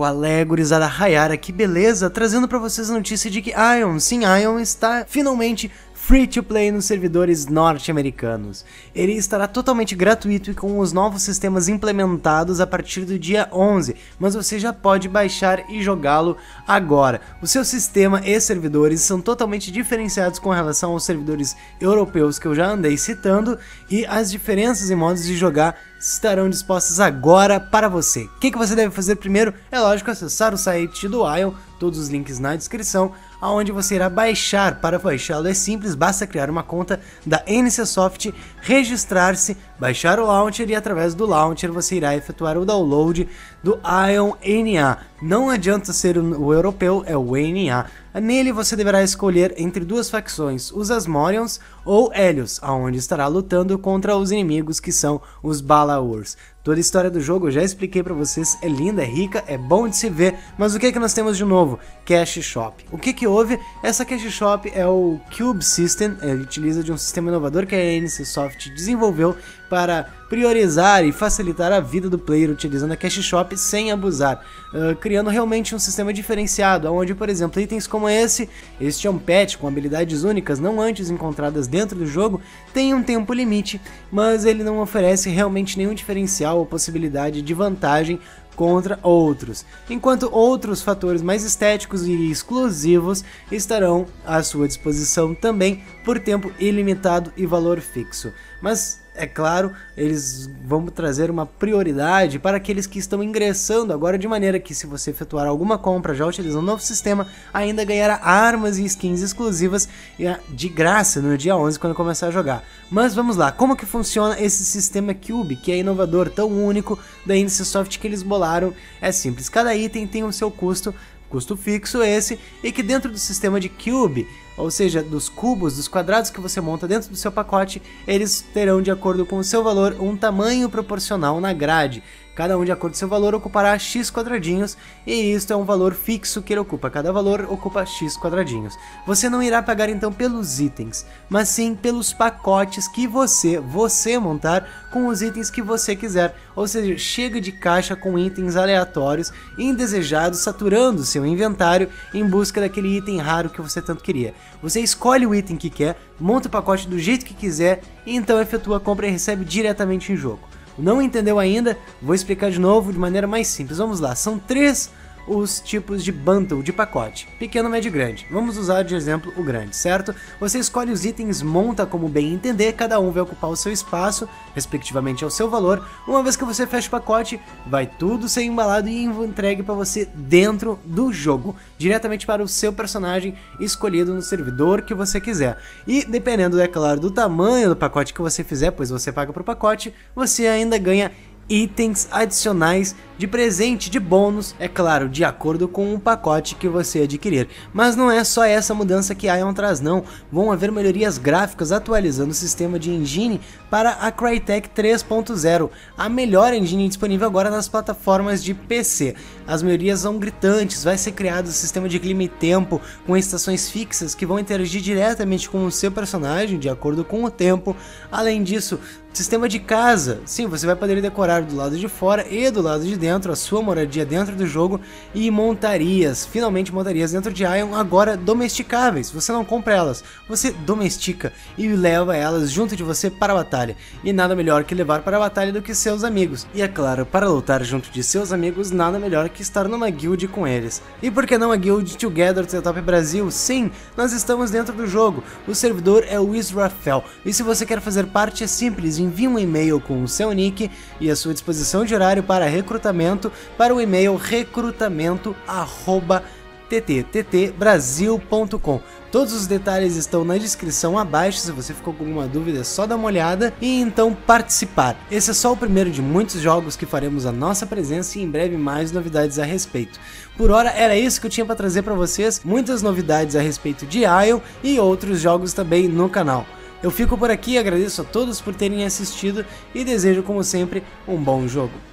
qual gurizada Hayara, que beleza, trazendo para vocês a notícia de que Ion, sim, Ion está finalmente free to play nos servidores norte-americanos. Ele estará totalmente gratuito e com os novos sistemas implementados a partir do dia 11, mas você já pode baixar e jogá-lo agora. O seu sistema e servidores são totalmente diferenciados com relação aos servidores europeus que eu já andei citando e as diferenças em modos de jogar estarão dispostas agora para você. O que, que você deve fazer primeiro? É lógico acessar o site do ION, todos os links na descrição, aonde você irá baixar. Para baixá-lo é simples, basta criar uma conta da NCSoft, registrar-se, baixar o launcher e através do launcher você irá efetuar o download do Ion NA. Não adianta ser o europeu, é o NA. Nele você deverá escolher entre duas facções, os Asmorions ou Helios, aonde estará lutando contra os inimigos que são os Balaurs. Toda a história do jogo eu já expliquei para vocês, é linda, é rica, é bom de se ver, mas o que é que nós temos de novo? Cache Shop. O que que houve? Essa Cache Shop é o Cube System, ele utiliza de um sistema inovador que a NCSoft desenvolveu para priorizar e facilitar a vida do player utilizando a Cache Shop sem abusar, uh, criando realmente um sistema diferenciado, onde, por exemplo, itens como esse, este é um pet com habilidades únicas não antes encontradas dentro do jogo, tem um tempo limite, mas ele não oferece realmente nenhum diferencial ou possibilidade de vantagem contra outros, enquanto outros fatores mais estéticos e exclusivos estarão à sua disposição também por tempo ilimitado e valor fixo. Mas é claro, eles vão trazer uma prioridade para aqueles que estão ingressando agora, de maneira que, se você efetuar alguma compra já utilizando o novo sistema, ainda ganhará armas e skins exclusivas de graça no dia 11 quando começar a jogar. Mas vamos lá, como que funciona esse sistema Cube, que é inovador, tão único da NCSoft que eles bolaram? É simples, cada item tem o seu custo, custo fixo esse, e que dentro do sistema de Cube ou seja, dos cubos, dos quadrados que você monta dentro do seu pacote, eles terão, de acordo com o seu valor, um tamanho proporcional na grade. Cada um, de acordo com seu valor, ocupará x quadradinhos, e isto é um valor fixo que ele ocupa. Cada valor ocupa x quadradinhos. Você não irá pagar então pelos itens, mas sim pelos pacotes que você, você montar com os itens que você quiser. Ou seja, chega de caixa com itens aleatórios, indesejados, saturando seu inventário em busca daquele item raro que você tanto queria. Você escolhe o item que quer, monta o pacote do jeito que quiser e então efetua a compra e recebe diretamente em jogo. Não entendeu ainda? Vou explicar de novo de maneira mais simples. Vamos lá, são três os tipos de bundle de pacote, pequeno, médio e grande. Vamos usar de exemplo o grande, certo? Você escolhe os itens, monta como bem entender, cada um vai ocupar o seu espaço, respectivamente ao seu valor. Uma vez que você fecha o pacote, vai tudo ser embalado e entregue para você dentro do jogo, diretamente para o seu personagem escolhido no servidor que você quiser. E dependendo, é claro, do tamanho do pacote que você fizer, pois você paga para o pacote, você ainda ganha itens adicionais de presente de bônus, é claro, de acordo com o pacote que você adquirir. Mas não é só essa mudança que a Ion traz não, vão haver melhorias gráficas atualizando o sistema de engine para a Crytek 3.0, a melhor engine disponível agora nas plataformas de PC. As melhorias são gritantes, vai ser criado um sistema de clima e tempo com estações fixas que vão interagir diretamente com o seu personagem de acordo com o tempo. Além disso, sistema de casa, sim, você vai poder decorar do lado de fora e do lado de dentro a sua moradia dentro do jogo e montarias, finalmente montarias dentro de Ion agora domesticáveis. Você não compra elas, você domestica e leva elas junto de você para a batalha. E nada melhor que levar para a batalha do que seus amigos. E é claro, para lutar junto de seus amigos, nada melhor que estar numa guild com eles. E por que não a guild Together to the Top Brasil? Sim, nós estamos dentro do jogo. O servidor é o Israfel. E se você quer fazer parte, é simples, envie um e-mail com o seu nick e a sua disposição de horário para recrutamento recrutamento para o e-mail recrutamento@ttttbrasil.com. Todos os detalhes estão na descrição abaixo, se você ficou com alguma dúvida é só dar uma olhada e então participar. Esse é só o primeiro de muitos jogos que faremos a nossa presença e em breve mais novidades a respeito. Por hora era isso que eu tinha para trazer para vocês, muitas novidades a respeito de Ion e outros jogos também no canal. Eu fico por aqui, agradeço a todos por terem assistido e desejo como sempre um bom jogo.